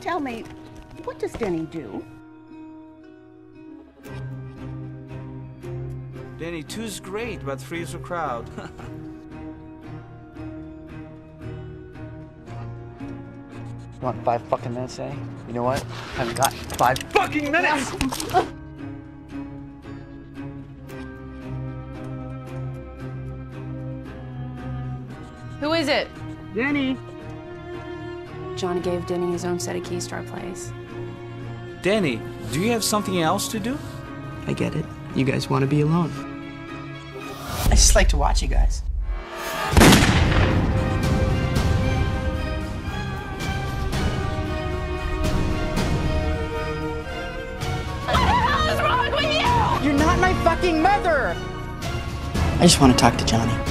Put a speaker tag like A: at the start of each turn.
A: Tell me, what does Denny do?
B: Denny, two's great, but three's a crowd.
C: You Want five fucking minutes, eh? You know what? I haven't got five fucking minutes!
D: Who is it?
A: Denny.
D: Johnny gave Denny his own set of keys to our place.
B: Denny, do you have something else to do?
E: I get it. You guys want to be alone. I just like to watch you guys. How is wrong with you? You're not my fucking mother! I just want to talk to Johnny.